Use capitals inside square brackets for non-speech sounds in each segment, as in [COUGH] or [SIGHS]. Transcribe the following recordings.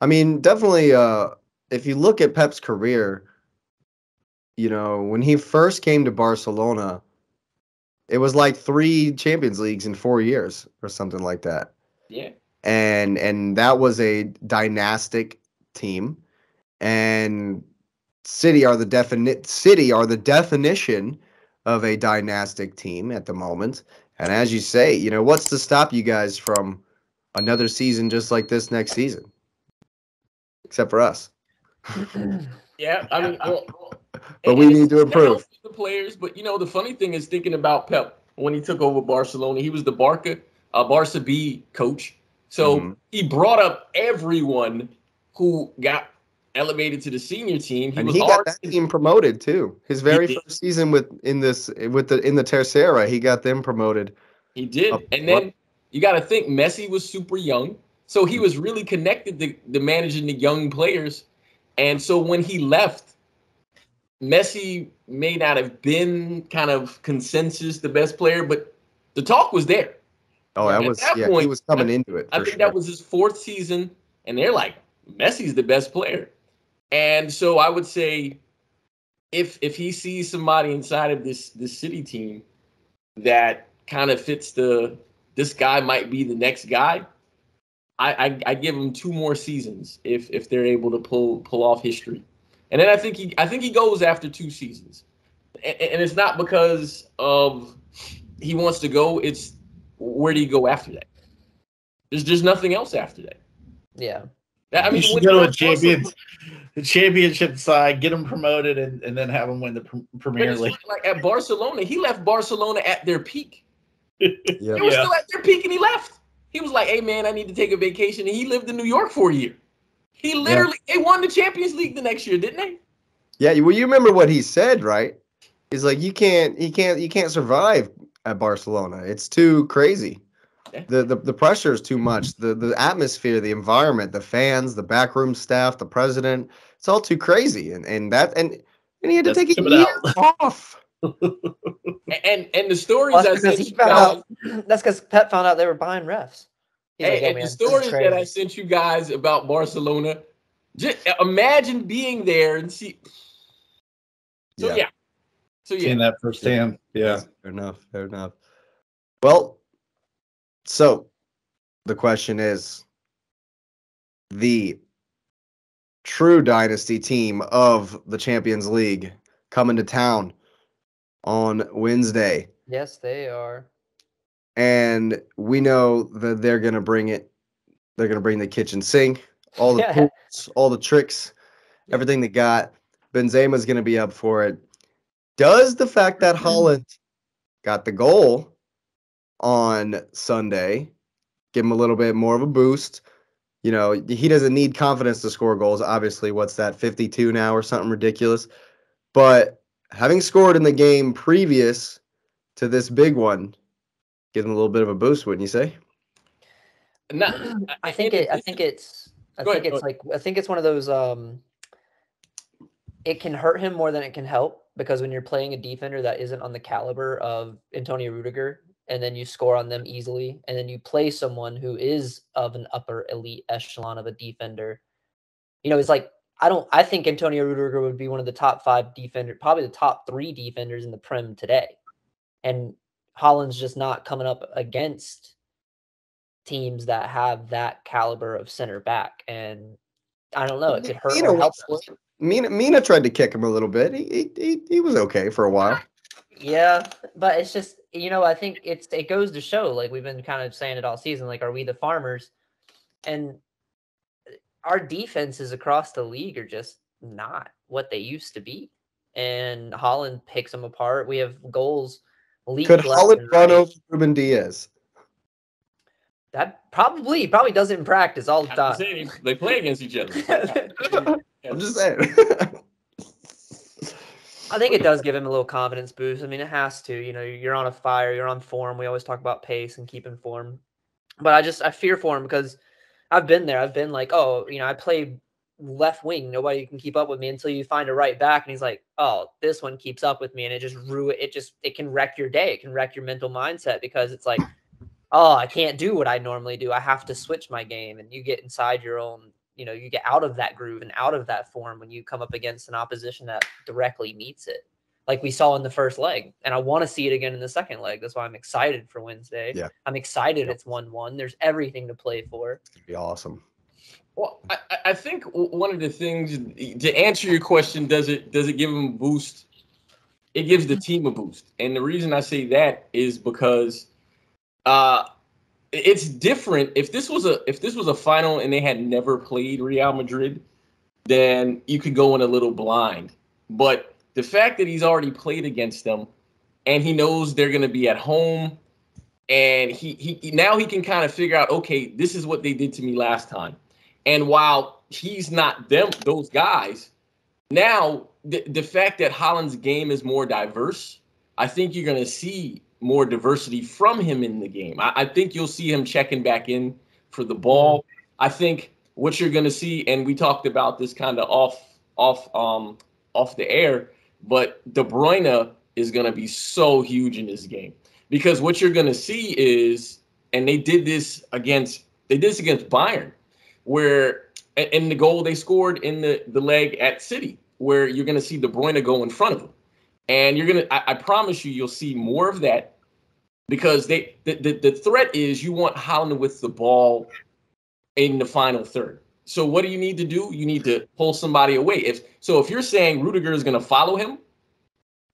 I mean, definitely. Uh, if you look at Pep's career, you know, when he first came to Barcelona, it was like three Champions Leagues in four years or something like that. Yeah. And and that was a dynastic team. And City are the definite City are the definition of a dynastic team at the moment. And as you say, you know, what's to stop you guys from another season just like this next season? Except for us. [CLEARS THROAT] yeah, I mean, well, [LAUGHS] but we need to improve the players. But you know, the funny thing is thinking about Pep when he took over Barcelona, he was the Barca, uh, Barca B coach. So mm-hmm. he brought up everyone who got elevated to the senior team. He and he got that team promoted too. His very first season with in this with the in the Tercera, he got them promoted. He did, and then you got to think Messi was super young, so he was really connected to, to managing the young players. And so when he left, Messi may not have been kind of consensus the best player, but the talk was there. Oh, that was that yeah, point, he was coming I, into it. I think sure. that was his fourth season, and they're like, Messi's the best player. And so I would say if if he sees somebody inside of this this city team that kind of fits the this guy might be the next guy, I, I I give him two more seasons if if they're able to pull pull off history. And then I think he I think he goes after two seasons. And, and it's not because of he wants to go, it's where do you go after that? There's just nothing else after that. Yeah. I mean, you should go to a champions, the championship side, get them promoted, and, and then have them win the Premier League. Like at Barcelona, he left Barcelona at their peak. yeah. He was yeah. still at their peak, and he left. He was like, "Hey man, I need to take a vacation," and he lived in New York for a year. He literally yeah. they won the Champions League the next year, didn't they? Yeah, well, you remember what he said, right? He's like, you can't, you can't, you can't survive at Barcelona. It's too crazy. The, the the pressure is too much. The the atmosphere, the environment, the fans, the backroom staff, the president. It's all too crazy, and and that and and he had to That's take a year off. [LAUGHS] and and the stories well, that's because out, that's because Pep found out they were buying refs. Hey, like, and the stories that I sent you guys about Barcelona, just imagine being there and see. So yeah. yeah. So yeah. Seeing that firsthand. Yeah. Fair enough. Fair enough. Well, so the question is the true dynasty team of the Champions League coming to town on Wednesday. Yes, they are and we know that they're gonna bring it. They're gonna bring the kitchen sink, all the [LAUGHS] all the tricks, everything they got. Benzema's gonna be up for it. Does the fact that mm-hmm. Haaland got the goal on Sunday give him a little bit more of a boost? You know, he doesn't need confidence to score goals. Obviously, what's that, 52 now or something ridiculous? But having scored in the game previous to this big one, give them a little bit of a boost, wouldn't you say? No, I think it. I think it's. I think ahead, it's like. I think it's one of those. Um, it can hurt him more than it can help because when you're playing a defender that isn't on the caliber of Antonio Rudiger, and then you score on them easily, and then you play someone who is of an upper elite echelon of a defender, you know, it's like I don't. I think Antonio Rudiger would be one of the top five defender, probably the top three defenders in the Prem today, and Haaland's just not coming up against teams that have that caliber of center back. And I don't know, it could hurt Mina, or help. Mina, Mina tried to kick him a little bit. He, he, he was okay for a while. Yeah, but it's just you know I think it's it goes to show like we've been kind of saying it all season like are we the farmers, and our defenses across the league are just not what they used to be, and Haaland picks them apart. We have goals could Haaland run over Ruben Dias? That probably probably does it in practice all the time. they play against each other. [LAUGHS] I'm just saying. [LAUGHS] I think it does give him a little confidence boost. I mean, it has to. You know, you're on a fire, you're on form. We always talk about pace and keeping form, but I just I fear for him because I've been there. I've been like, oh, you know, I play left wing. Nobody can keep up with me until you find a right back. And he's like, oh, this one keeps up with me. And it just ruin it just it can wreck your day. It can wreck your mental mindset because it's like, oh, I can't do what I normally do. I have to switch my game. And you get inside your own you know you get out of that groove and out of that form when you come up against an opposition that directly meets it like we saw in the first leg and i want to see it again in the second leg. That's why i'm excited for wednesday. Yeah. I'm excited it's 1-1 there's everything to play for. It'd be awesome. Well I, I think one of the things to answer your question does it does it give them a boost? It gives the team a boost. And the reason i say that is because uh it's different. If this was a if this was a final and they had never played Real Madrid, then you could go in a little blind. But the fact that he's already played against them and he knows they're going to be at home and he he now he can kind of figure out okay, this is what they did to me last time. And while he's not them those guys, now the, the fact that Haaland's game is more diverse, I think you're going to see more diversity from him in the game. I, I think you'll see him checking back in for the ball. I think what you're going to see, and we talked about this kind of off off um off the air, but De Bruyne is going to be so huge in this game because what you're going to see is, and they did this against they did this against Bayern, where in the goal they scored in the the leg at City, where you're going to see De Bruyne go in front of him. And you're gonna, I, I, promise you, you'll see more of that because they the, the, the threat is you want Haaland with the ball in the final third. So what do you need to do? You need to pull somebody away. If so, if you're saying Rudiger is going to follow him,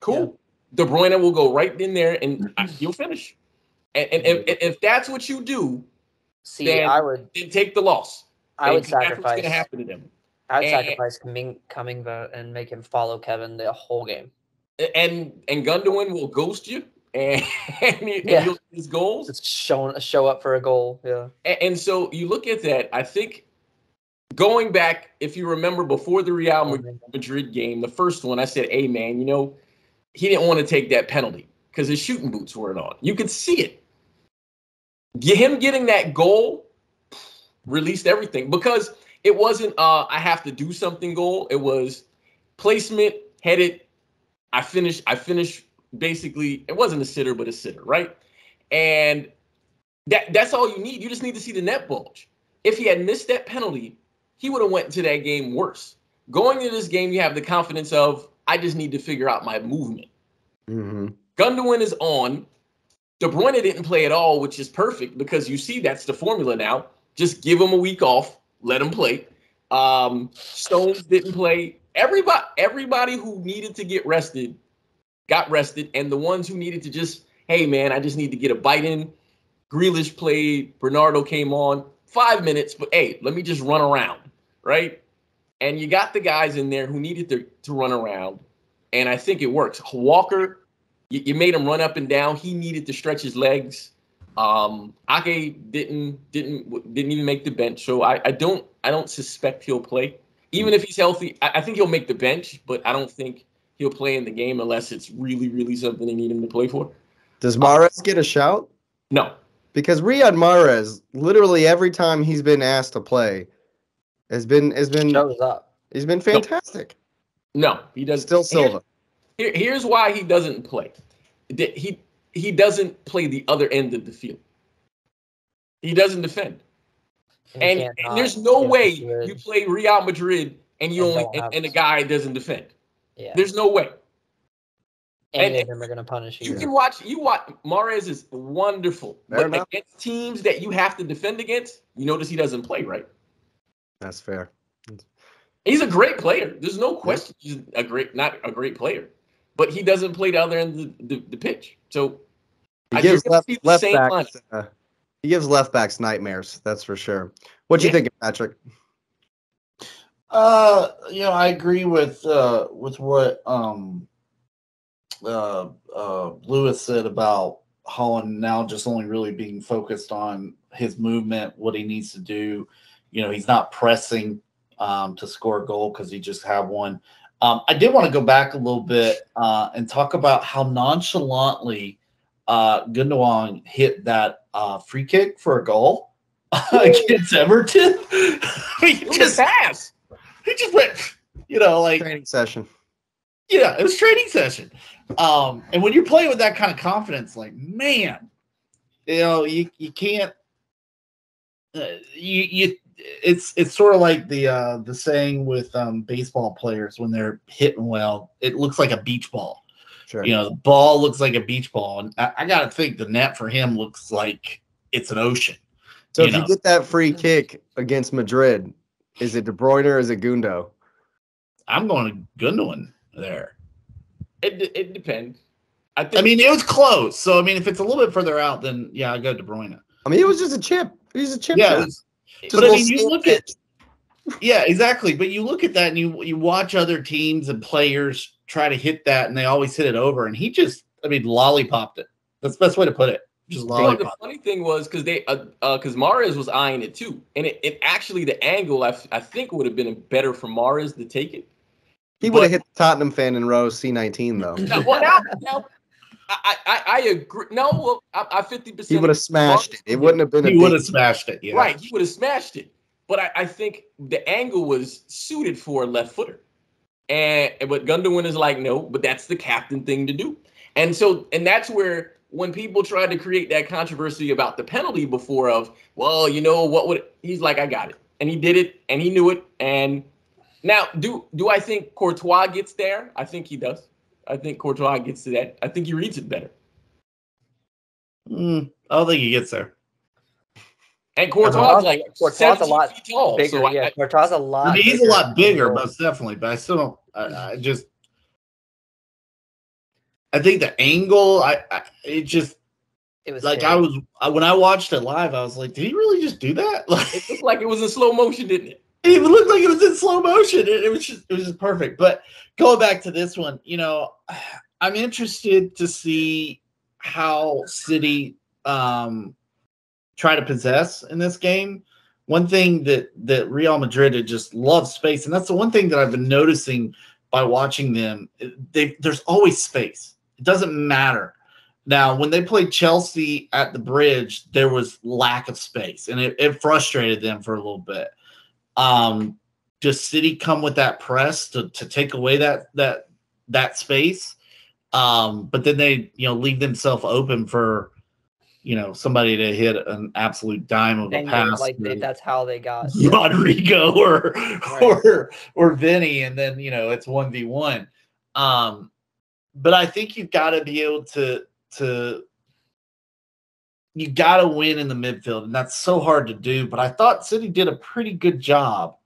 cool. Yeah. De Bruyne will go right in there and [CLEARS THROAT] he'll finish. And, and if, if that's what you do, see, then, I would then take the loss. I would sacrifice. What's going to happen to them? I would and, sacrifice coming coming and make him follow Kevin the whole game and and Gundogan will ghost you [LAUGHS] and, and, yeah. and his goals. It's showing show up for a goal. Yeah. And, and, so you look at that. I think going back, if you remember before the Real oh, Madrid game, the first one, I said, "Hey man, you know, he didn't want to take that penalty because his shooting boots weren't on. You could see it. Him getting that goal released everything because it wasn't uh I have to do something goal. It was placement, headed, I finished. I finished basically. It wasn't a sitter, but a sitter, right? And that that's all you need. You just need to see the net bulge. If he had missed that penalty, he would have went into that game worse. Going into this game, you have the confidence of I just need to figure out my movement. Mm-hmm. Gundogan is on. De Bruyne didn't play at all, which is perfect because you see that's the formula now. Just give him a week off, let him play. Um, Stones didn't play everybody everybody who needed to get rested got rested, and the ones who needed to just, hey man, I just need to get a bite in. Grealish played, Bernardo came on five minutes, but hey, let me just run around, right? And you got the guys in there who needed to, to run around, and I think it works. Walker, you, you made him run up and down. He needed to stretch his legs. Um, Ake didn't didn't didn't even make the bench, so I, I don't I don't suspect he'll play even if he's healthy, I, I, think he'll make the bench, but I don't think he'll play in the game unless it's really, really something they need him to play for. Does Mahrez get a shout? No. Because Riyad Mahrez, literally every time he's been asked to play, has been has been shows up. He's been fantastic. No, he doesn't. Still Silva. Here, here's why he doesn't play. He he doesn't play the other end of the field. He doesn't defend. And, and, there's no way you play Real Madrid and you and only and, and, the guy doesn't defend. Yeah. There's no way. Any and, of them are gonna punish you. You can watch you watch Mahrez is wonderful. Fair but enough. against teams that you have to defend against, you notice he doesn't play, right? That's fair. He's a great player. There's no question he's a great not a great player. But he doesn't play the other end of the, the, the pitch. So he gives left, left back uh, he gives left backs nightmares, that's for sure. What do you think, Patrick? Uh, you know, I agree with uh with what um uh uh Lewis said about Haaland now just only really being focused on his movement, what he needs to do. You know, he's not pressing um to score a goal because he just have one. Um, I did want to go back a little bit uh, and talk about how nonchalantly uh, Gundogan hit that uh, free kick for a goal [LAUGHS] against Everton. [LAUGHS] he just pass. He just went, you know, like training session. Yeah, it was training session. Um, and when you're playing with that kind of confidence, like man, you know, you you can't. Uh, you you it's it's sort of like the uh, the saying with um, baseball players when they're hitting well, it looks like a beach ball. Sure. You know, the ball looks like a beach ball, and I, I got to think the net for him looks like it's an ocean. So you if know? you get that free kick against Madrid, is it De Bruyne or is it Gundo? I'm going to Gundogan there. It it depends. I, think, I mean, it was close. So I mean, if it's a little bit further out, then yeah, I go to De Bruyne. I mean, it was just a chip. He's a chip. Yeah, but I mean, you look at yeah, exactly. But you look at that and you you watch other teams and players try to hit that, and they always hit it over, and he just, I mean, lollipopped it. That's the best way to put it. Just lollipop. the funny thing was because they, because uh, uh, Mahrez was eyeing it too, and it, it actually the angle I, I think would have been better for Mahrez to take it. He would have hit the Tottenham fan in row C nineteen though. No, [LAUGHS] well, now, now, I, I, I agree. No, well, I fifty percent. He would have smashed it. It wouldn't have been. He would have smashed it. Yeah. Right. He would have smashed it. But I, I, think the angle was suited for a left footer, and but Gundogan is like, no, but that's the captain thing to do. And so, and that's where when people tried to create that controversy about the penalty before of, well, you know what would he's like, I got it, and he did it, and he knew it, and now do do I think Courtois gets there? I think he does. I think Courtois gets to that. I think he reads it better. Mm, I don't think he gets there. And Courtois is like Courtois a lot tall, bigger. So yeah, I, Courtois a lot. I mean, he's a lot bigger, most definitely. But I still don't. I, I just. I think the angle. I, I it just. It was like scary. I was I, when I watched it live. I was like, did he really just do that? Like, [LAUGHS] it looked like it was in slow motion, didn't it? It even looked like it was in slow motion. It, it was just it was just perfect. But going back to this one, you know, [SIGHS] I'm interested to see how City um, try to possess in this game. One thing that that Real Madrid just loves space, and that's the one thing that I've been noticing by watching them. They there's always space. It doesn't matter. Now, when they played Chelsea at the bridge, there was lack of space, and it, it frustrated them for a little bit. Um, does City come with that press to, to take away that that that space? Um, but then they you know leave themselves open for you know somebody to hit an absolute dime of a pass. Like they, that's how they got [LAUGHS] Rodrygo or right. or or Vinny, and then you know it's one v one. Um, but I think you've got to be able to to you got to win in the midfield, and that's so hard to do. But I thought City did a pretty good job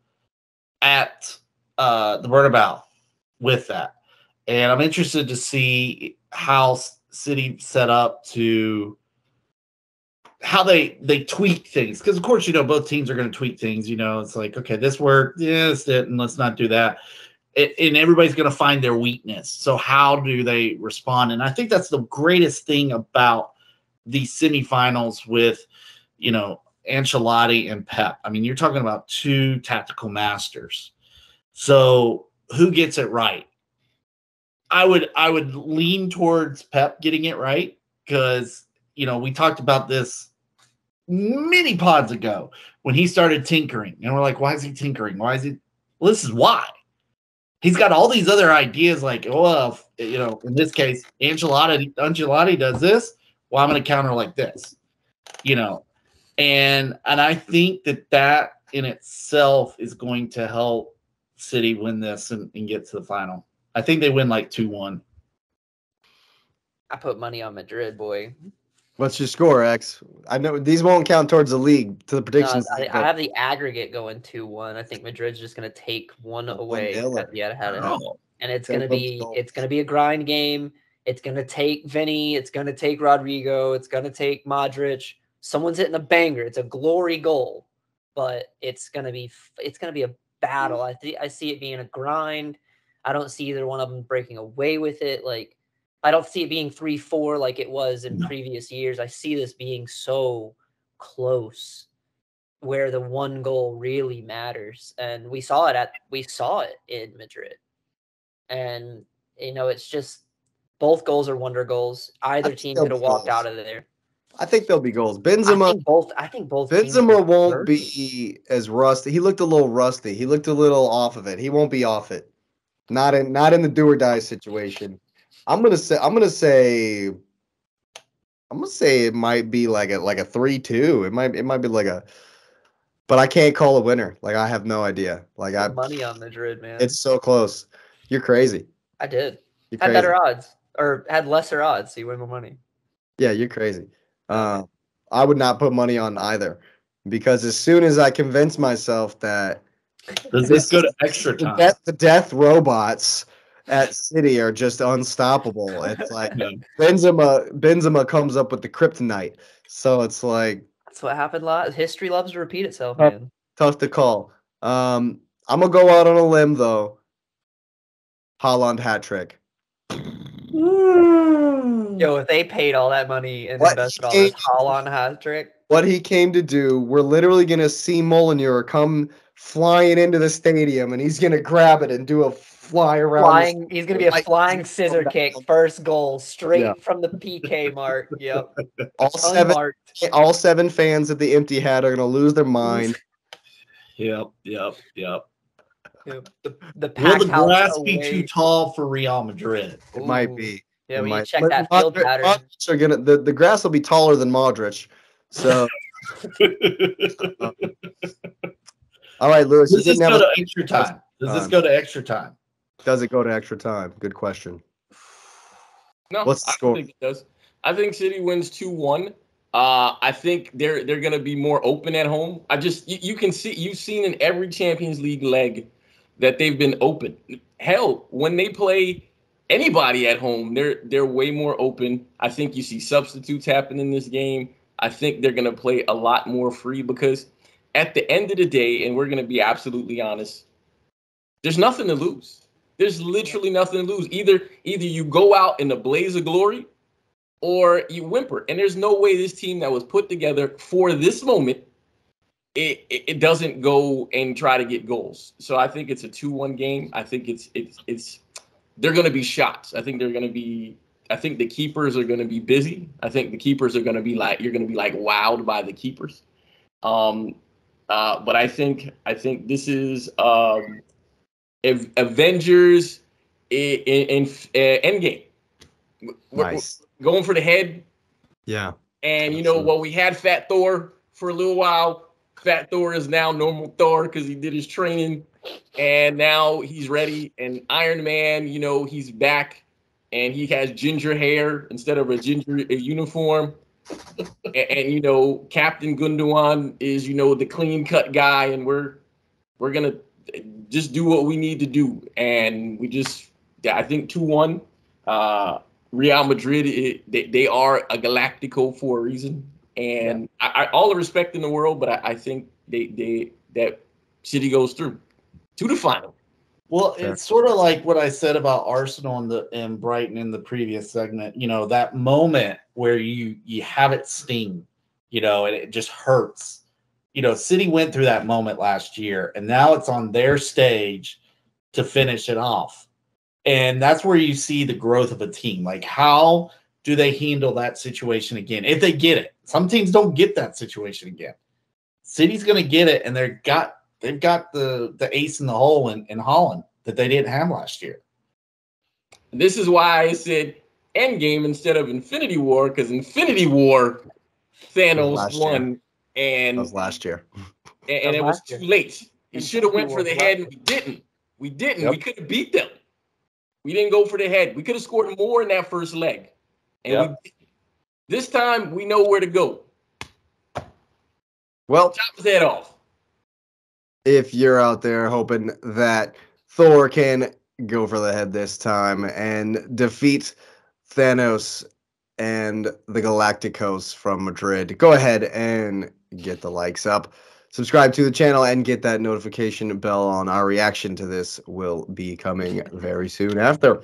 at uh, the Bernabeu with that, and I'm interested to see how City set up to how they they tweak things because of course you know both teams are going to tweak things. You know, it's like okay, this worked, yeah, this didn't. Let's not do that. It, and everybody's going to find their weakness. So how do they respond? And I think that's the greatest thing about the semifinals with, you know, Ancelotti and Pep. I mean, you're talking about two tactical masters. So who gets it right? I would I would lean towards Pep getting it right because you know we talked about this many pods ago when he started tinkering and we're like, why is he tinkering? Why is he? Well, this is why. He's got all these other ideas like, oh, well, you know, in this case, Ancelotti Ancelotti does this well i'm going to counter like this you know and and i think that that in itself is going to help city win this and, and get to the final i think they win like 2-1 i put money on madrid boy What's your score, X? I know these won't count towards the league to the predictions. No, I, I, have the aggregate going two one. I think Madrid's just going to take one away at the Etihad, oh, and it's going to be it's going to be a grind game. It's going to take Vinny. It's going to take Rodrygo. It's going to take Modric. Someone's hitting a banger. It's a glory goal, but it's going to be it's going to be a battle. I think I see it being a grind. I don't see either one of them breaking away with it. Like I don't see it being three four like it was in no. previous years. I see this being so close, where the one goal really matters, and we saw it at we saw it in Madrid, and you know it's just both goals are wonder goals. Either team could have walked goals. out of there. I think there'll be goals. Benzema I think both. I think both. Benzema won't be as rusty. He looked a little rusty. He looked a little off of it. He won't be off it. Not in not in the do or die situation. I'm gonna say. I'm gonna say. I'm gonna say it might be like a like a three two. It might it might be like a but I can't call a winner. Like I have no idea. Like I money on Madrid, man. It's so close. You're crazy. I did. You're had better odds or had lesser odds, so you win more money. Yeah, you're crazy. Uh, I would not put money on either because as soon as I convince myself that does this go to extra time? The death, the death robots at City are just unstoppable. It's like Benzema Benzema comes up with the kryptonite. So it's like that's what happened. Lot history loves to repeat itself, man. Tough to call. Um, I'm gonna go out on a limb though. Haaland hat trick. Mm. Yo, if they paid all that money and invested all this Haaland hat trick. What he came to do, we're literally gonna see Mjolnir come flying into the stadium and he's gonna grab it and do a fly around. Flying, he's gonna be a flying scissor kick, first goal, straight yeah. from the PK mark. Yep. [LAUGHS] All seven, all seven fans at the empty hat are gonna lose their mind. Yep, yep, yep. Yep. The, the Will the grass be too tall for Real Madrid? It Ooh. might be. Yeah, we check that field Modric, pattern. Modric are gonna the, the grass will be taller than Modric. So [LAUGHS] all right, Lewis. Does this go to extra time? Does this go to extra time? Does it go to extra time? Good question. No, what's the score? I think it does. I think City wins two one. Uh, I think they're they're going to be more open at home. I just you, you, can see you've seen in every Champions League leg that they've been open. Hell, when they play anybody at home, they're they're way more open. I think you see substitutes happen in this game. I think they're going to play a lot more free because at the end of the day, and we're going to be absolutely honest, there's nothing to lose. There's literally nothing to lose. Either either you go out in a blaze of glory or you whimper. And there's no way this team that was put together for this moment it, it, doesn't go and try to get goals. So I think it's a 2-1 game. I think it's it's it's they're going to be shots. I think they're going to be I think the keepers are going to be busy. I think the keepers are going to be like you're going to be like wowed by the keepers. Um uh but I think I think this is um Avengers in, in, in uh, Endgame. Nice. We're going for the head. Yeah. And you know, well, we had Fat Thor for a little while. Fat Thor is now normal Thor because he did his training, and now he's ready. And Iron Man, you know, he's back, and he has ginger hair instead of a ginger a uniform. and, and, you know, Captain Gundogan is you know the clean cut guy, and we're we're gonna just do what we need to do, and we just I think two one. Uh, Real Madrid, it, they, they are a Galactico for a reason, and yeah. I, I, all the respect in the world, but I, I, think they they that City goes through to the final. Well, sure. it's sort of like what I said about Arsenal and the and Brighton in the previous segment. You know, that moment where you you have it sting, you know, and it just hurts. You know, City went through that moment last year, and now it's on their stage to finish it off and that's where you see the growth of a team. Like, how do they handle that situation again? If they get it, some teams don't get that situation again. City's going to get it, and they've got they've got the the ace in the hole in, in Haaland that they didn't have last year. This is why I said Endgame instead of Infinity War because Infinity War, Thanos won, year. and that was last year, [LAUGHS] and, and it was too late. He should have went for the head, and we didn't. We didn't. Yep. We could have beat them. We didn't go for the head. We could have scored more in that first leg. And yep. we, this time we know where to go. Well, chop his head off. If you're out there hoping that Thor can go for the head this time and defeat Thanos and the Galacticos from Madrid, go ahead and get the likes up subscribe to the channel and get that notification bell on our reaction to this will be coming very soon after.